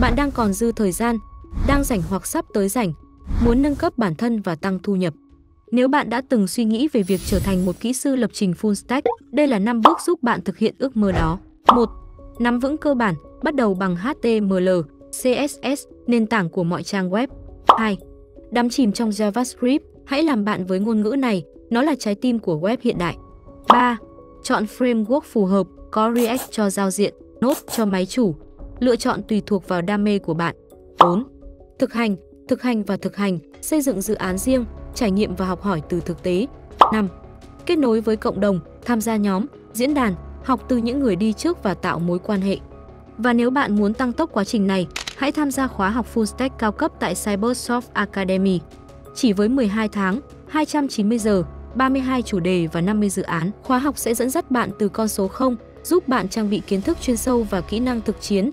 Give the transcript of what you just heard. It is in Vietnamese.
Bạn đang còn dư thời gian, đang rảnh hoặc sắp tới rảnh, muốn nâng cấp bản thân và tăng thu nhập. Nếu bạn đã từng suy nghĩ về việc trở thành một kỹ sư lập trình full stack, đây là 5 bước giúp bạn thực hiện ước mơ đó. 1. Nắm vững cơ bản, bắt đầu bằng HTML, CSS, nền tảng của mọi trang web. 2. Đắm chìm trong JavaScript, hãy làm bạn với ngôn ngữ này, nó là trái tim của web hiện đại. 3. Chọn framework phù hợp, có React cho giao diện, Node cho máy chủ. Lựa chọn tùy thuộc vào đam mê của bạn. 4. Thực hành, thực hành và thực hành, xây dựng dự án riêng, trải nghiệm và học hỏi từ thực tế. 5. Kết nối với cộng đồng, tham gia nhóm, diễn đàn, học từ những người đi trước và tạo mối quan hệ. Và nếu bạn muốn tăng tốc quá trình này, hãy tham gia khóa học Full Stack cao cấp tại Cybersoft Academy. Chỉ với 12 tháng, 290 giờ, 32 chủ đề và 50 dự án, khóa học sẽ dẫn dắt bạn từ con số 0, giúp bạn trang bị kiến thức chuyên sâu và kỹ năng thực chiến